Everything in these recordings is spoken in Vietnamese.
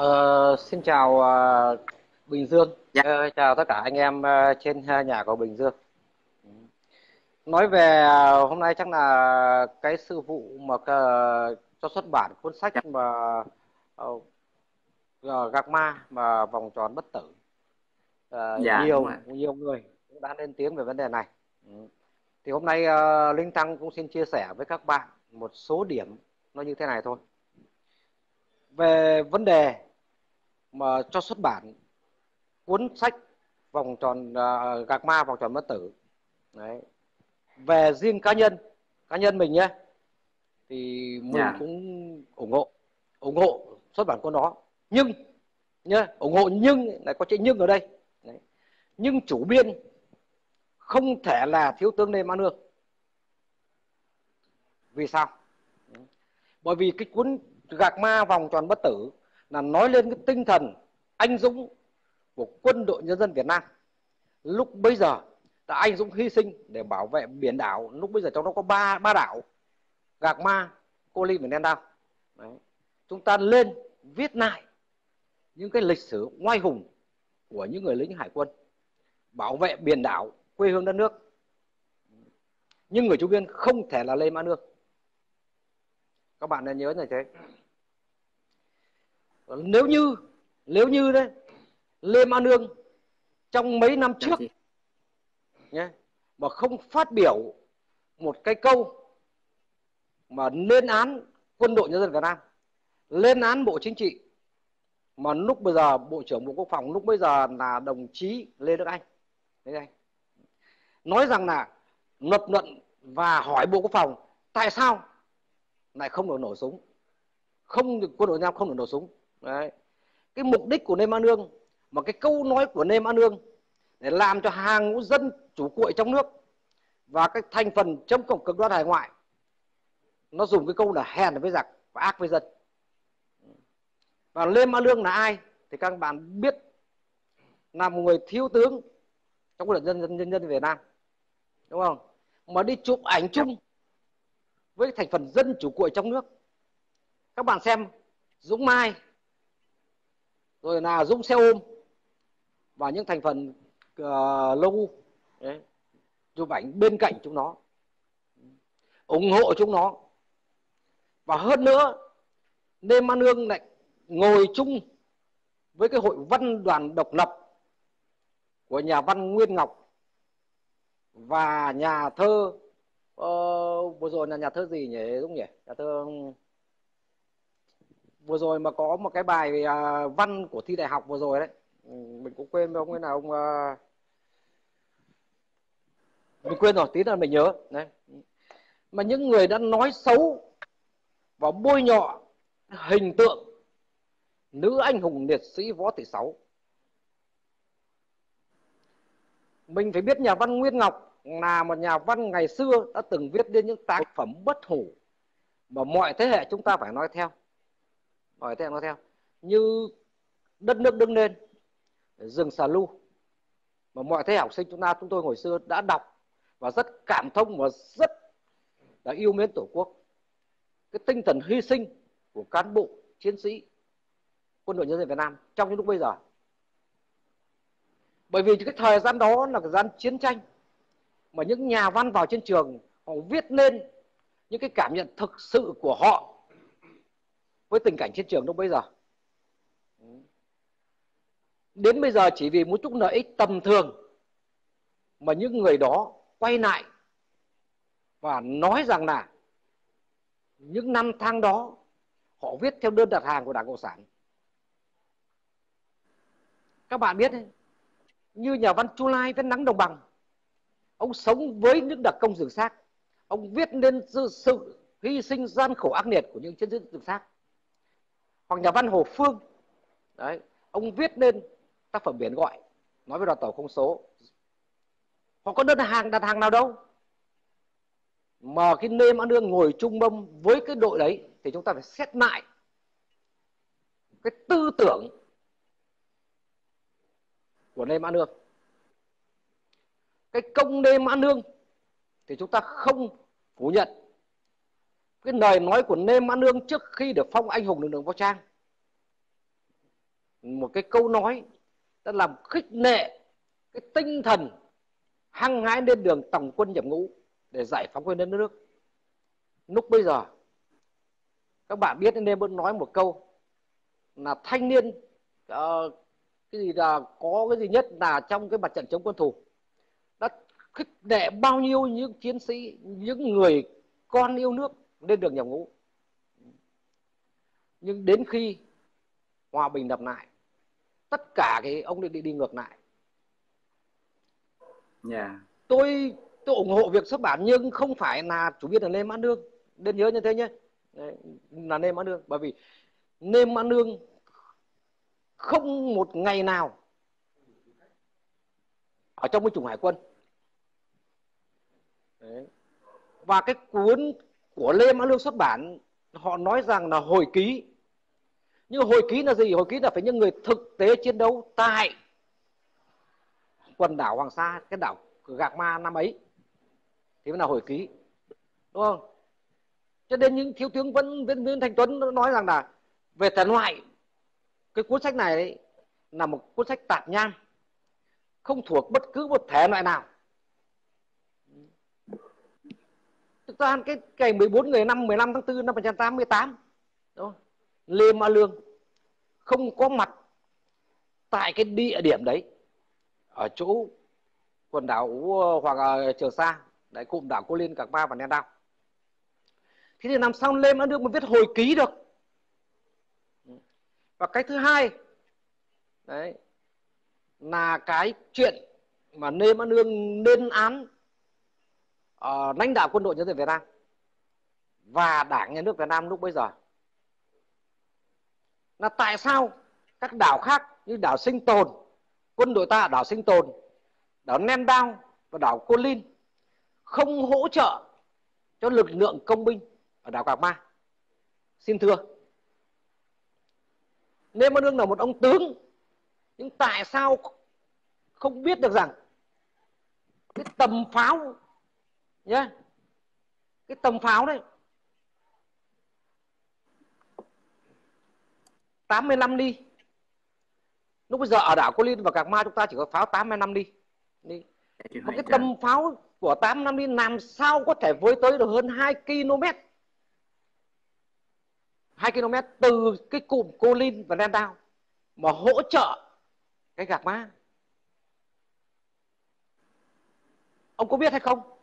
Uh, xin chào uh, Bình Dương, dạ. uh, chào tất cả anh em uh, trên nhà của Bình Dương. Nói về uh, hôm nay chắc là cái sự vụ mà uh, cho xuất bản cuốn sách mà uh, gạc ma mà vòng tròn bất tử. Uh, dạ, nhiều nhiều người cũng đã lên tiếng về vấn đề này. Thì hôm nay uh, Linh Tăng cũng xin chia sẻ với các bạn một số điểm nó như thế này thôi về vấn đề mà cho xuất bản cuốn sách vòng tròn uh, gạc ma vòng tròn bất tử đấy về riêng cá nhân cá nhân mình nhé thì mình yeah. Dạ. cũng ủng hộ ủng hộ xuất bản cuốn đó nhưng nhé ủng hộ nhưng lại có chữ nhưng ở đây đấy. nhưng chủ biên không thể là thiếu tướng lê mã nương vì sao bởi vì cái cuốn gạc ma vòng tròn bất tử là nói lên cái tinh thần anh dũng của quân đội nhân dân Việt Nam. Lúc bây giờ đã anh dũng hy sinh để bảo vệ biển đảo. Lúc bây giờ trong đó có ba ba đảo, gạc ma, cô ly và đen đao Đấy. chúng ta lên viết lại những cái lịch sử oai hùng của những người lính hải quân, bảo vệ biển đảo, quê hương đất nước. Nhưng người trung viên không thể là lê mã nương. Các bạn nên nhớ như thế nếu như nếu như đấy lê ma nương trong mấy năm trước nhé mà không phát biểu một cái câu mà lên án quân đội nhân dân Việt Nam lên án bộ chính trị mà lúc bây giờ bộ trưởng bộ quốc phòng lúc bây giờ là đồng chí lê đức anh. Đấy anh. Nói rằng là lập luận và hỏi bộ quốc phòng tại sao lại không được nổ súng? Không quân đội nam không được nổ súng đấy. Cái mục đích của Nêm An Nương mà cái câu nói của Nêm An Nương để làm cho hàng ngũ dân chủ cuội trong nước và các thành phần chống cộng cực đoan hải ngoại, nó dùng cái câu là hèn với giặc và ác với dân. Và Lê Ma Lương là ai thì các bạn biết, là một người thiếu tướng trong quân đội nhân dân nhân dân Việt Nam, đúng không? Mà đi chụp ảnh chung với thành phần dân chủ cuội trong nước. Các bạn xem Dũng Mai rồi là dung xe ôm và những thành phần ờ, uh, logo đấy, chụp ảnh bên cạnh chúng nó. Ủng hộ chúng nó. Và hơn nữa Lê Man Nương lại ngồi chung với cái hội văn đoàn độc lập của nhà văn Nguyên Ngọc và nhà thơ uh, vừa rồi là nhà thơ gì nhỉ? Đúng nhỉ? Nhà thơ vừa rồi mà có một cái bài uh, văn của thi đại học vừa rồi đấy. Ừ, mình cũng quên ông ấy nào ông uh... mình quên rồi tí nữa mình nhớ. Đấy. Mà những người đã nói xấu và bôi nhọ hình tượng nữ anh hùng liệt sĩ võ thị sáu mình phải biết nhà văn Nguyên Ngọc là một nhà văn ngày xưa đã từng viết đến những tác phẩm bất hủ mà mọi thế hệ chúng ta phải nói theo hỏi theo nói theo. Như đất nước đứng lên, rừng xà lu, mà mọi thế học sinh chúng ta, chúng tôi hồi xưa đã đọc và rất cảm thông và rất là yêu mến tổ quốc. Cái tinh thần hy sinh của cán bộ, chiến sĩ, quân đội nhân dân Việt Nam trong những lúc bây giờ. Bởi vì cái thời gian đó là thời gian chiến tranh mà những nhà văn vào trên trường họ viết lên những cái cảm nhận thực sự của họ với tình cảnh trên trường lúc bây giờ. Đến bây giờ chỉ vì một chút lợi ích tầm thường mà những người đó quay lại và nói rằng là những năm tháng đó họ viết theo đơn đặt hàng của đảng cộng sản. Các bạn biết như nhà văn chu lai viết nắng đồng bằng ông sống với những đặc công rừng xác ông viết nên sự, sự hy sinh gian khổ ác liệt của những chiến sĩ rừng xác hoặc nhà văn Hồ Phương. Đấy, ông viết nên tác phẩm biển gọi, nói về đoàn tàu không số. Họ có đơn hàng, đặt hàng nào đâu. Mà cái nêm ăn đương ngồi chung mâm với cái đội đấy thì chúng ta phải xét lại cái tư tưởng của nêm ăn nương cái công nêm ăn nương thì chúng ta không phủ nhận cái lời nói của Nê Mã Nương trước khi được phong anh hùng lực lượng vũ trang. Một cái câu nói đã làm khích lệ cái tinh thần hăng hái lên đường tổng quân nhập ngũ để giải phóng quê đất nước. Lúc bây giờ các bạn biết nên vẫn nói một câu là thanh niên uh, cái gì là có cái gì nhất là trong cái mặt trận chống quân thù đã khích lệ bao nhiêu những chiến sĩ những người con yêu nước lên đường nhập ngũ nhưng đến khi hòa bình đập lại tất cả cái ông đi đi ngược lại yeah. Dạ. tôi tôi ủng hộ việc xuất bản nhưng không phải là chủ biên là Lê Mã Nương nên nhớ như thế nhé Đấy, là Lê Mã Nương bởi vì Lê Mã Nương không một ngày nào ở trong cái chủng hải quân Đấy. và cái cuốn của Lê Mã Lương xuất bản họ nói rằng là hồi ký. Nhưng hồi ký là gì? Hồi ký là phải những người thực tế chiến đấu tại quần đảo Hoàng Sa cái đảo Gạc Ma năm ấy. Thì mới là hồi ký đúng không? Cho nên những thiếu tướng vẫn Viên Nguyễn Thành Tuấn nói rằng là về thể loại cái cuốn sách này ấy, là một cuốn sách tạp nham không thuộc bất cứ một thể loại nào. Chúng ta ăn cái ngày 14 ngày 5 15 tháng 4 năm 1988 đó. Lê Ma Lương không có mặt tại cái địa điểm đấy ở chỗ quần đảo ờ, hoặc ờ, Trường Sa đấy cụm đảo Cô Liên, Cạc Ba và Nen Đao thế thì làm sao Lê Ma Lương mà viết hồi ký được và cái thứ hai đấy là cái chuyện mà Lê Ma Lương lên án uh, lãnh đạo quân đội nhân dân Việt Nam và đảng nhà nước Việt Nam lúc bây giờ. Là tại sao các đảo khác như đảo Sinh Tồn quân đội ta ở đảo Sinh Tồn đảo Nen Đao và đảo Cô Linh không hỗ trợ cho lực lượng công binh ở đảo Cạc Ma? Xin thưa Lê Văn đương là một ông tướng nhưng tại sao không biết được rằng cái tầm pháo nhé cái tầm pháo đấy. 85 ly. Lúc bây giờ ở đảo Cô Linh và Cạc Ma chúng ta chỉ có pháo 85 ly. Đi. Một cái tầm pháo của 85 ly làm sao có thể với tới được hơn 2 km 2 km từ cái cụm Cô Linh và Landau mà hỗ trợ cái Gạc Ma ông có biết hay không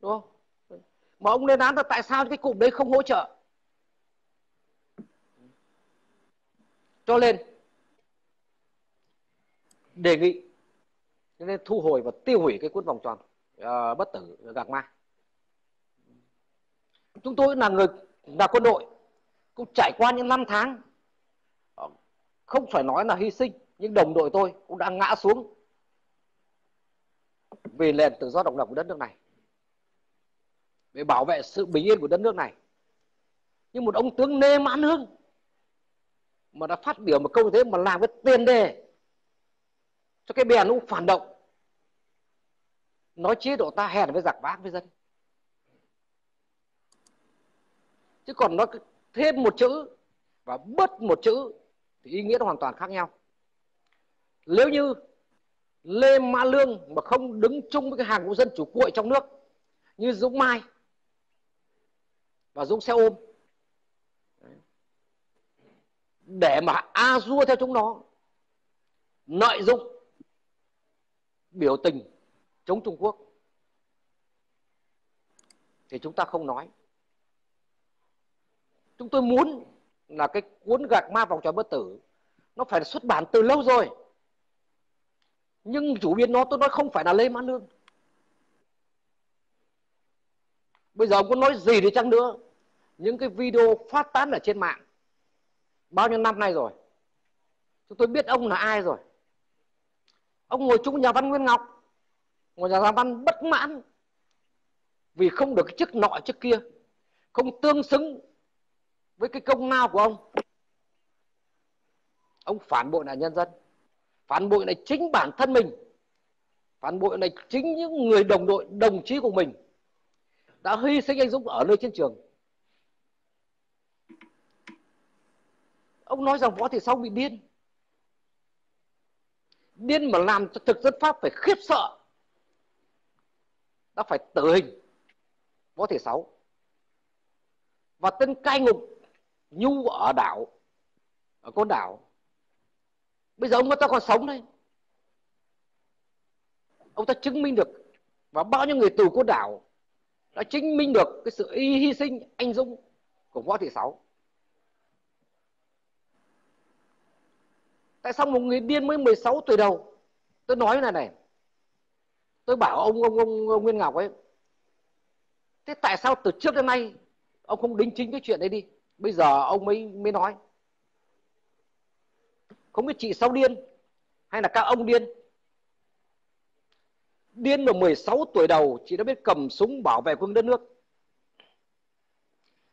đúng không? Mà ông lên án là tại sao cái cụm đấy không hỗ trợ? Cho nên đề nghị nên thu hồi và tiêu hủy cái cuốn vòng tròn uh, bất tử gạc ma. Chúng tôi là người là quân đội cũng trải qua những năm tháng ờ, không phải nói là hy sinh nhưng đồng đội tôi cũng đã ngã xuống vì nền tự do độc lập của đất nước này để bảo vệ sự bình yên của đất nước này. Nhưng một ông tướng nê mãn hưng mà đã phát biểu một câu như thế mà làm cái tiền đề cho cái bè nó phản động. Nói chế độ ta hèn với giặc vác với dân. Chứ còn nó thêm một chữ và bớt một chữ thì ý nghĩa nó hoàn toàn khác nhau. Nếu như Lê Ma Lương mà không đứng chung với cái hàng ngũ dân chủ cuội trong nước như Dũng Mai và Dũng xe ôm. Để mà a dua theo chúng nó lợi dụng biểu tình chống Trung Quốc, thì chúng ta không nói. Chúng tôi muốn là cái cuốn gạc ma vòng tròn bất tử, nó phải xuất bản từ lâu rồi. Nhưng chủ biên nó, tôi nói không phải là lê mã lương. Bây giờ ông có nói gì đi chăng nữa? Những cái video phát tán ở trên mạng. Bao nhiêu năm nay rồi? Chúng tôi biết ông là ai rồi? Ông ngồi chung nhà văn nguyên ngọc. Ngồi nhà văn bất mãn vì không được cái chức nọ chức kia. Không tương xứng với cái công lao của ông. Ông phản bội là nhân dân. Phản bội này chính bản thân mình. Phản bội này chính những người đồng đội, đồng chí của mình đã hy sinh anh dũng ở nơi chiến trường. Ông nói rằng võ thị sáu bị điên. Điên mà làm cho thực dân pháp phải khiếp sợ. Đã phải tử hình võ thị sáu. Và tên cai ngục nhu ở đảo, ở côn đảo. Bây giờ ông ta còn sống đây. Ông ta chứng minh được và bao nhiêu người tù côn đảo đã chứng minh được cái sự y hy sinh, anh dũng của võ thị sáu. Tại sao một người điên mới 16 tuổi đầu? Tôi nói này này tôi bảo ông ông ông, ông Nguyên Ngọc ấy thế tại sao từ trước đến nay ông không đính chính cái chuyện đấy đi? Bây giờ ông mới mới nói. Không biết chị sao điên hay là các ông điên. Điên ở 16 tuổi đầu chị đã biết cầm súng bảo vệ quân đất nước.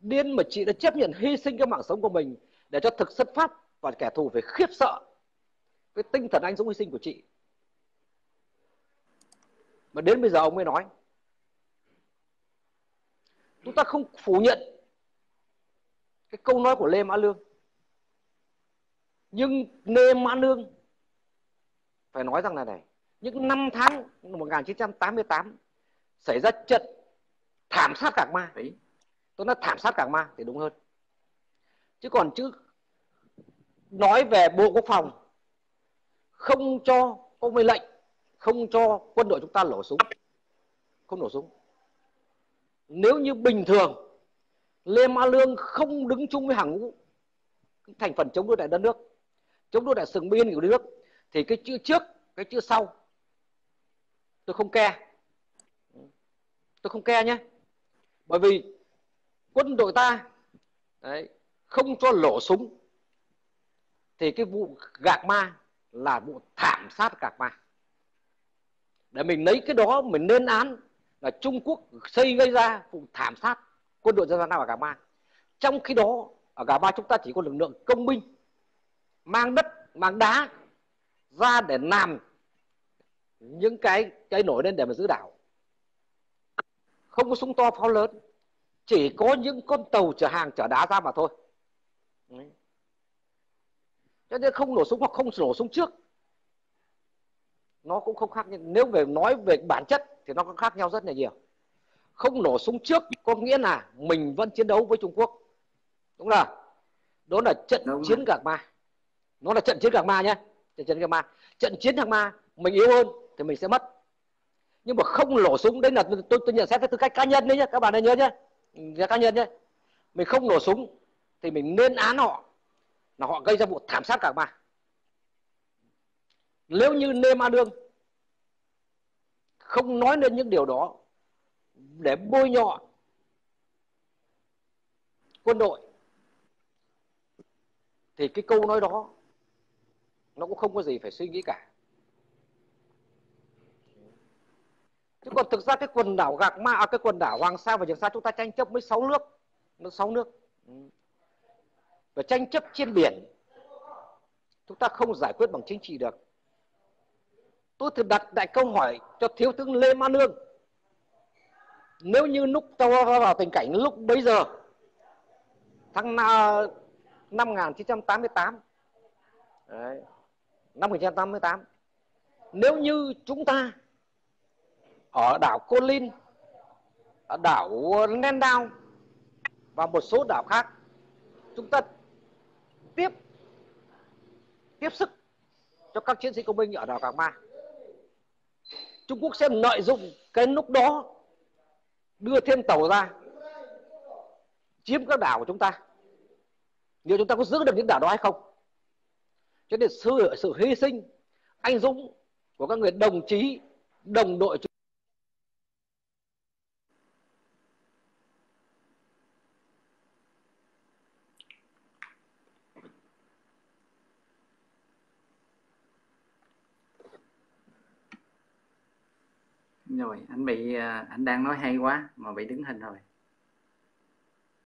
Điên mà chị đã chấp nhận hy sinh cái mạng sống của mình để cho thực xuất phát và kẻ thù phải khiếp sợ cái tinh thần anh dũng hy sinh của chị. Mà đến bây giờ ông mới nói. Chúng ta không phủ nhận cái câu nói của Lê Mã Lương. Nhưng Lê Mã Lương phải nói rằng là này những năm tháng 1988 xảy ra trận thảm sát Gạc Ma. Đấy. Tôi nói thảm sát Gạc Ma thì đúng hơn. Chứ còn chứ nói về Bộ Quốc phòng không cho có mệnh lệnh không cho quân đội chúng ta nổ súng. Không nổ súng. Nếu như bình thường Lê Ma Lương không đứng chung với hàng ngũ thành phần chống đối đại đất nước chống đối đại sừng biên của đất nước thì cái chữ trước cái chữ sau tôi không ke tôi không ke nhé. Bởi vì quân đội ta đấy, không cho lổ súng thì cái vụ gạc ma là vụ thảm sát gạc ma để mình lấy cái đó, mình lên án là Trung Quốc xây gây ra vụ thảm sát quân đội dân gian Nam ở Gà Ma trong khi đó, ở Gà Ma chúng ta chỉ có lực lượng công binh, mang đất, mang đá ra để làm những cái cái nổi lên để mà giữ đảo. Không có súng to pháo lớn, chỉ có những con tàu chở hàng chở đá ra mà thôi cho nên không nổ súng hoặc không nổ súng trước. Nó cũng không khác nhưng nếu về nói về bản chất thì nó cũng khác nhau rất là nhiều. Không nổ súng trước có nghĩa là mình vẫn chiến đấu với Trung Quốc. Đúng là đó là trận đúng chiến. Gạc Ma. Nó là trận chiến Gạc Ma nhé. Trận chiến Gạc Ma. Trận chiến Gạc Ma mình yếu hơn thì mình sẽ mất. Nhưng mà không nổ súng đấy là tôi, tôi nhận xét với tư cách cá nhân đấy nhé. Các bạn nên nhớ nhé. Cá nhân nhé. Mình không nổ súng thì mình nên án họ là họ gây ra vụ thảm sát Gạc Ma nếu như Nê Ma Đương không nói lên những điều đó để bôi nhọ quân đội thì cái câu nói đó nó cũng không có gì phải suy nghĩ cả. Chứ còn thực ra cái quần đảo gạc ma à, cái quần đảo hoàng sa và trường sa chúng ta tranh chấp với sáu nước nó sáu nước. Ừ và tranh chấp trên biển chúng ta không giải quyết bằng chính trị được tôi thường đặt đại câu hỏi cho thiếu tướng lê ma nương nếu như lúc tao vào tình cảnh lúc bấy giờ tháng năm 1988 Đấy. năm 1988 nếu như chúng ta ở đảo Colin, Linh ở đảo Nendao và một số đảo khác chúng ta tiếp tiếp sức cho các chiến sĩ công binh ở đảo Cà Ma. Trung Quốc sẽ lợi dụng cái lúc đó đưa thêm tàu ra chiếm các đảo của chúng ta. Liệu chúng ta có giữ được những đảo đó hay không? Cho nên sự sự hy sinh anh dũng của các người đồng chí, đồng đội rồi anh bị à, anh đang nói hay quá mà bị đứng hình rồi.